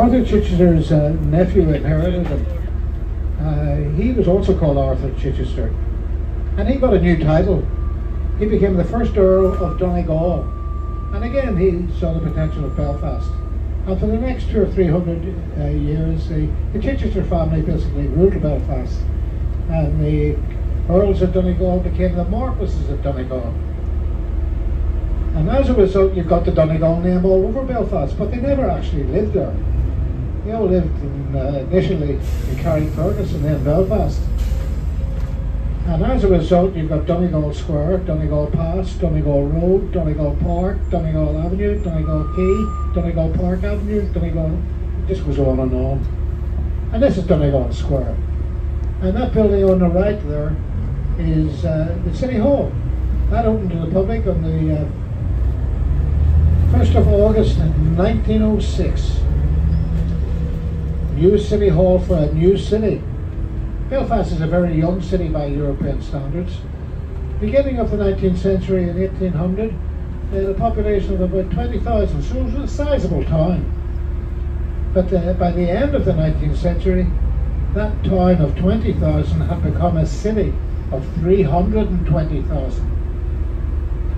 Arthur Chichester's uh, nephew inherited him. Uh, he was also called Arthur Chichester. And he got a new title. He became the first Earl of Donegal. And again, he saw the potential of Belfast. And for the next two or three hundred uh, years, the, the Chichester family basically ruled Belfast. And the Earls of Donegal became the Marquises of Donegal. And as a result, you've got the Donegal name all over Belfast, but they never actually lived there. They all lived in, uh, initially in Carrickfergus and then Belfast. And as a result, you've got Donegal Square, Donegal Pass, Donegal Road, Donegal Park, Donegal Avenue, Donegal Quay, Donegal Park Avenue, Donegal. This goes on and on. And this is Donegal Square. And that building on the right there is uh, the City Hall. That opened to the public on the uh, 1st of August 1906. New City Hall for a new city. Belfast is a very young city by European standards. Beginning of the 19th century in 1800, they had a population of about 20,000, so it was a sizable town. But uh, by the end of the 19th century, that town of 20,000 had become a city of 320,000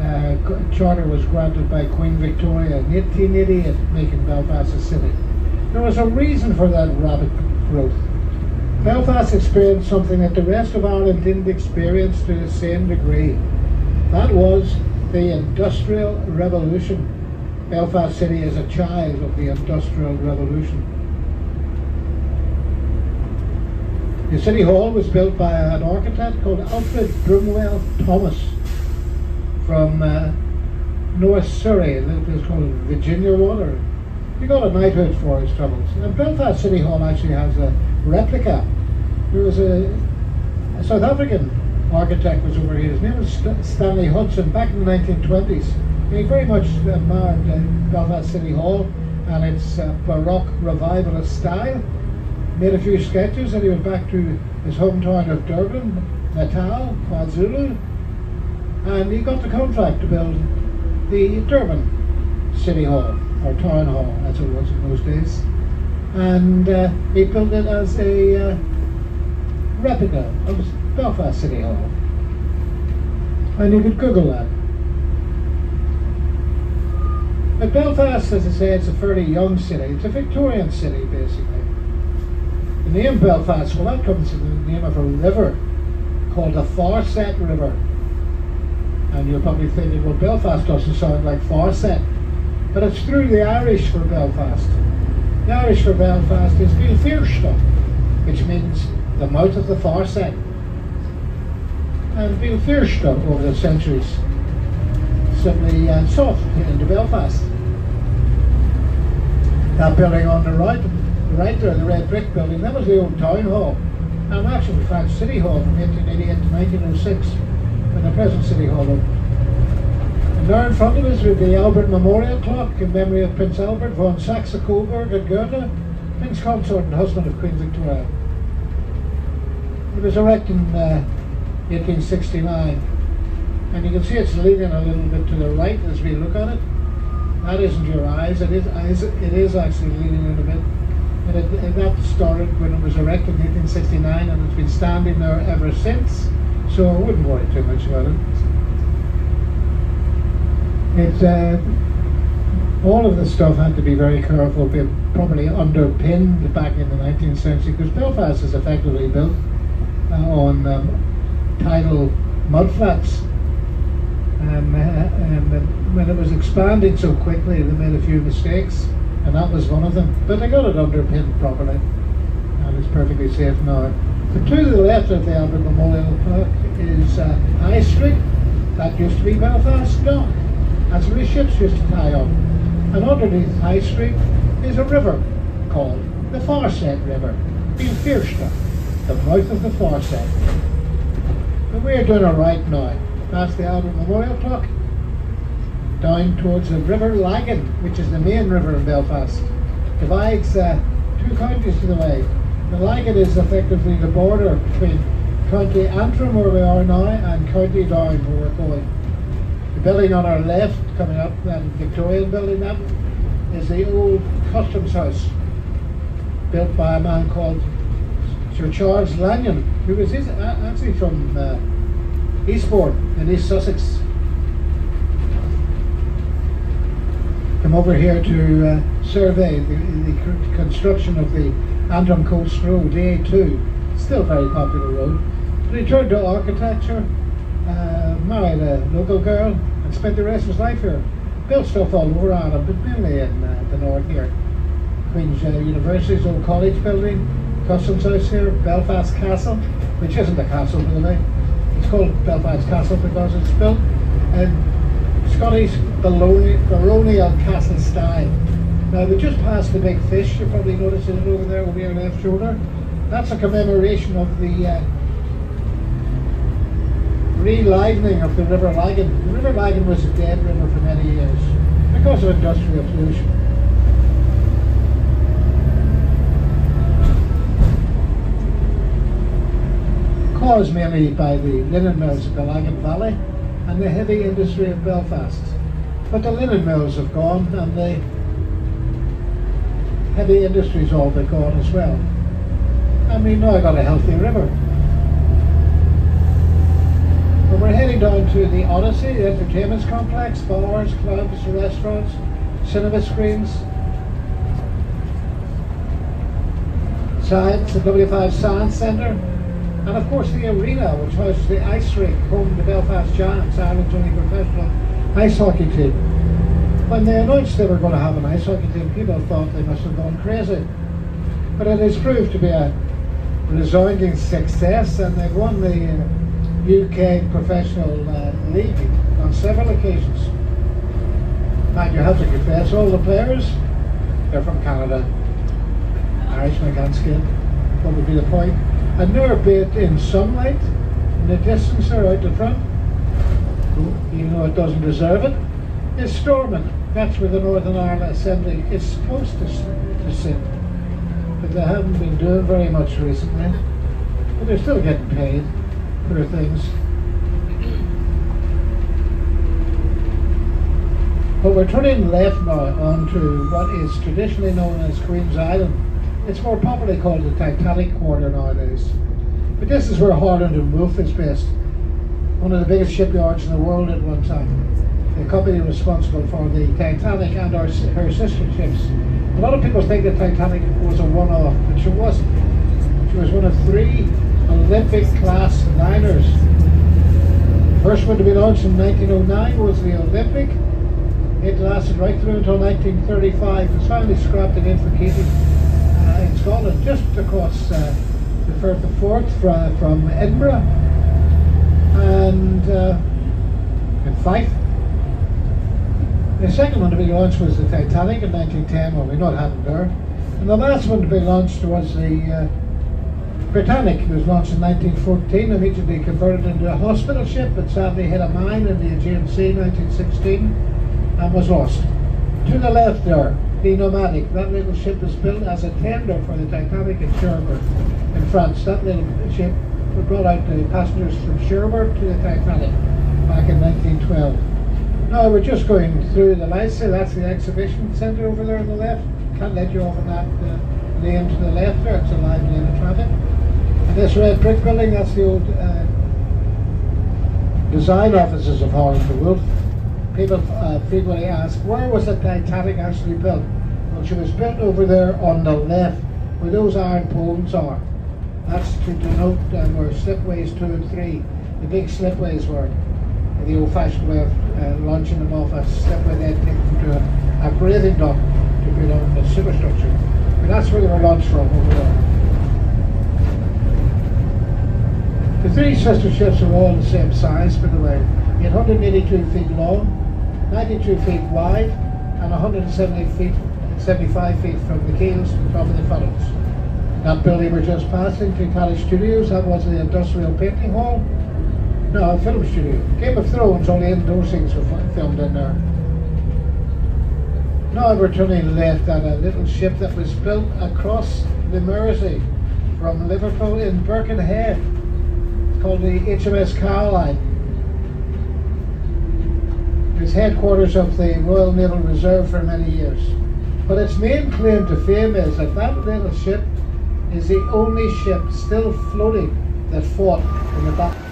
uh, charter was granted by Queen Victoria in 1888, making Belfast a city. There was a reason for that rapid growth. Belfast experienced something that the rest of Ireland didn't experience to the same degree. That was the Industrial Revolution. Belfast City is a child of the Industrial Revolution. The City Hall was built by an architect called Alfred Brumwell Thomas from uh, North Surrey, little place called Virginia Water. He got a knighthood for his troubles. And Belfast City Hall actually has a replica. There was a, a South African architect was over here. His name was St Stanley Hudson back in the 1920s. He very much admired uh, Belfast City Hall and its uh, Baroque revivalist style. Made a few sketches and he went back to his hometown of Durban, Natal, KwaZulu, and he got the contract to build the Durban City Hall, or Town Hall as it was in those days. And uh, he built it as a uh, replica of Belfast City Hall. And you could Google that. But Belfast, as I say, it's a fairly young city. It's a Victorian city, basically. The name Belfast, well, that comes from the name of a river called the Farset River and you're probably thinking, well, Belfast doesn't sound like Farset. But it's through the Irish for Belfast. The Irish for Belfast is Feirste, which means the mouth of the Farset. And Béal Feirste, over the centuries, simply uh, sought into Belfast. That building on the right, right there, the red brick building, that was the old town hall. And actually, in fact, City Hall from 1888 to 1906 in the present City Hall opened. And there in front of us with the Albert Memorial Clock in memory of Prince Albert von Saxe-Coburg and Gotha, Prince Consort and husband of Queen Victoria. It was erected in uh, 1869 and you can see it's leaning a little bit to the right as we look at it. That isn't your eyes, it is, it is actually leaning in a bit. And it, it, that started when it was erected in 1869 and it's been standing there ever since. So I wouldn't worry too much about it. Uh, all of the stuff had to be very careful, be properly underpinned back in the 19th century, because Belfast is effectively built uh, on um, tidal mudflats. Um, uh, and when it was expanding so quickly, they made a few mistakes, and that was one of them. But they got it underpinned properly, and it's perfectly safe now. To the left of the Albert Memorial Park is uh, High Street. That used to be Belfast Dock. Where the ships used to tie up. And underneath High Street is a river called the Farset River, being Feirste, the mouth of the Farset. And we're doing it right now, past the Albert Memorial Clock, down towards the River Lagan, which is the main river in Belfast. Divides uh, two counties to the way, the Lagan is effectively the border between County Antrim, where we are now, and County Down, where we're going. The building on our left, coming up, and Victorian building that, is the old customs house built by a man called Sir Charles Lanyon, who was his, actually from uh, Eastbourne in East Sussex. Come over here to uh, survey the, the, construction of the Antrim Coast Road, A2. Still a very popular road. But he turned to architecture, uh, married a local girl, and spent the rest of his life here. Built stuff all over Ireland, but mainly in uh, the north here. Queen's uh, University's old college building, Customs House here, Belfast Castle, which isn't a castle by the way. It's called Belfast Castle because it's built in Scottish baronial castle style. Now we just passed the big fish, you probably noticed it over there over your left shoulder. That's a commemoration of the uh, relivening of the River Lagan. The River Lagan was a dead river for many years because of industrial pollution. caused mainly by the linen mills of the Lagan Valley and the heavy industry of Belfast. But the linen mills have gone and the heavy industries all but gone as well. And we now got a healthy river. But we're heading down to the Odyssey, the entertainment complex, bars, clubs, restaurants, cinema screens. Science, the W5 Science Centre, and of course the arena, which houses the ice rink, home to the Belfast Giants, Ireland's only professional ice hockey team. When they announced they were going to have an ice hockey team, people thought they must have gone crazy. But it has proved to be a resounding success, and they've won the UK Professional uh, League on several occasions. And you have to confess, all the players, they're from Canada. Irishman can't skate. What would be the point? and a newer bit in sunlight in the distance or out the front, even though it doesn't deserve it. it, is Stormont. That's where the Northern Ireland Assembly is supposed to, to sit. But they haven't been doing very much recently. But they're still getting paid for things. But we're turning left now onto what is traditionally known as Queen's Island. It's more popularly called the Titanic Quarter nowadays. But this is where Harland and Wolff is based, one of the biggest shipyards in the world at one time. The company responsible for the Titanic and our, her sister ships. A lot of people think the Titanic was a one-off, but she wasn't. She was one of three Olympic-class liners. First one to be launched in 1909 was the Olympic. It lasted right through until 1935. It was finally scrapped in Inverkeithing in Scotland, just across uh, the Firth of Forth from, from Edinburgh and uh, in Fife. The second one to be launched was the Titanic in 1910, well we what happened there. And the last one to be launched was the uh, Britannic, it was launched in 1914, immediately converted into a hospital ship, but sadly hit a mine in the Aegean Sea in 1916 and was lost. To the left there, the Nomadic. That little ship was built as a tender for the Titanic in Cherbourg in France. That little ship brought out the passengers from Cherbourg to the Titanic back in 1912. Now we're just going through the lights That's the exhibition centre over there on the left. Can't let you on that uh, lane to the left there. It's a live lane of traffic. This red brick building, that's the old uh, design offices of and Wolff people uh, frequently ask, where was the Titanic actually built? Well, she was built over there on the left, where those iron poles are. That's to denote uh, where slipways two and three, the big slipways were. The old-fashioned way of uh, launching them off a slipway, they'd them to a, a breathing dock to build on the superstructure. But that's where they were launched from, over there. The three sister ships are all the same size, by the way. 882 feet long, 92 feet wide and 170 feet, 75 feet from the keels to the top of the funnels. That building we're just passing, Titanic Studios, that was the Industrial Painting Hall. No, film studio. Game of Thrones, only those things were filmed in there. Now we're turning left at a little ship that was built across the Mersey from Liverpool in Birkenhead. Called the HMS Caroline was headquarters of the Royal Naval Reserve for many years. But its main claim to fame is that that little ship is the only ship still floating that fought in the battle.